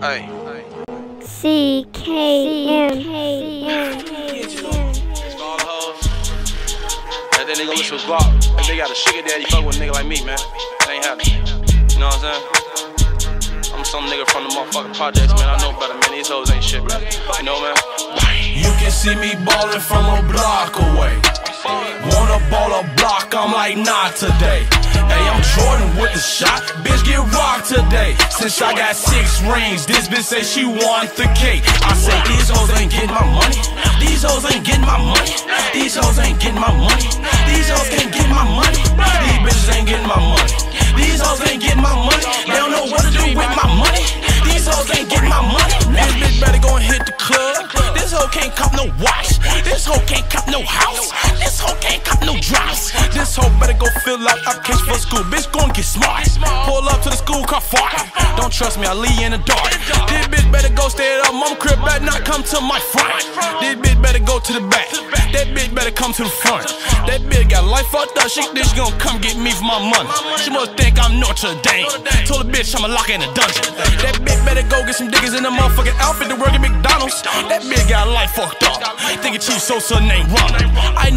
Hey. C K M. For all the hoes. That that nigga listen to Glock. If they got a sugar daddy, fuck with a nigga like me, man. That ain't happening. You know what I'm saying? I'm some nigga from the motherfucking projects, man. I know better, man. These hoes ain't shit, man. You know, man? You can see me ballin' from a block away. Wanna ball a block, I'm like, nah today. Hey, I'm Jordan with the shot, bitch get rocked today. Since I got six rings, this bitch say she want the cake. I say these hoes ain't getting my money. These hoes ain't getting my money. These hoes ain't getting my money. These hoes can't This hoe better go fill out application for school. Bitch gon' get smart. Pull up to the school car far. Don't trust me, I leave in the dark. This bitch better go stay at her mom crib, better not come to my front. This bitch better go to the back. That bitch better come to the front. That bitch got life fucked up. She think she gon' come get me for my money. She must think I'm Notre Dame. Told the bitch I'ma lock in a dungeon. That bitch better go get some diggers in the motherfucking outfit to work at McDonald's. That bitch got life fucked up. Thinking Chief Sosa named Ronald.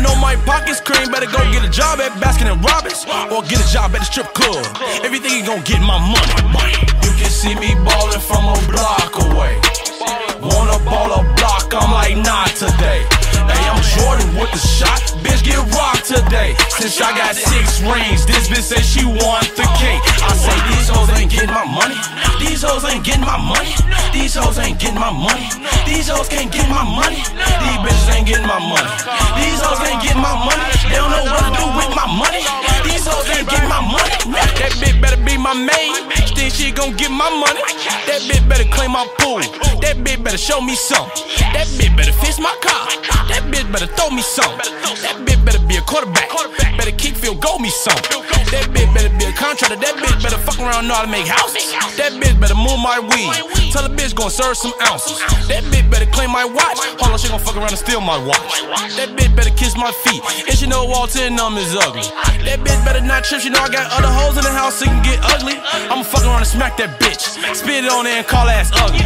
Know my pockets cream. Better go get a job at Baskin and Robbins or get a job at the strip club. Everything you gon' get my money. You can see me ballin' from a block away. Wanna ball a block? I'm like not today. Hey, I'm Jordan with the shot. Bitch get rocked today. Since I got six rings, this bitch say she want the cake. I say these hoes ain't getting my money. These hoes ain't getting my money. These hoes ain't getting my money. These hoes can't get my money. Gon' get my money. That bitch better claim my pool. That bitch better show me some. That bitch better fix my car. That bitch better throw me some. That bitch better be a quarterback. Better keep field goal me some. That bitch better be a contractor. That bitch better fuck around know how to make houses. That bitch better move my weed. Tell the bitch gon' serve some ounces. That bitch better claim my watch. Hold on, she gon' fuck around and steal my watch. That bitch better kiss my feet. And she know Walton um is ugly. That bitch better not trip. She know I got other hoes in the house so it can get ugly. I'ma fuck around and smack that bitch. Spit it on there and call ass ugly.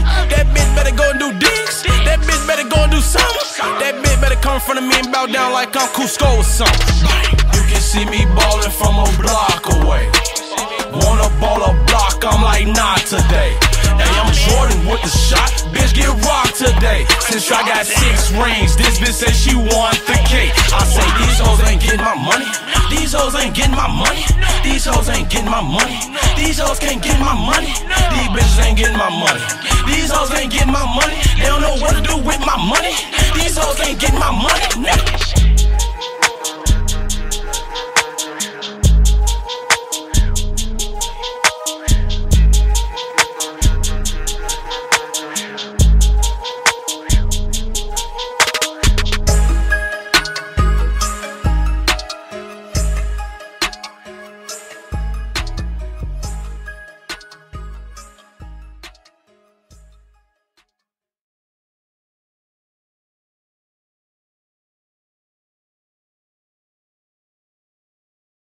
In front of me and bow down like I'm Kuzco or something. You can see me ballin' from a block away. Wanna ball a block? I'm like nah today. Hey, I'm Jordan with the shot. Bitch get rocked today. Since I got six rings, this bitch say she want the cake. I say these hoes ain't getting my money. These hoes ain't getting my money. These hoes ain't getting my money. These hoes can't get my money. Hoes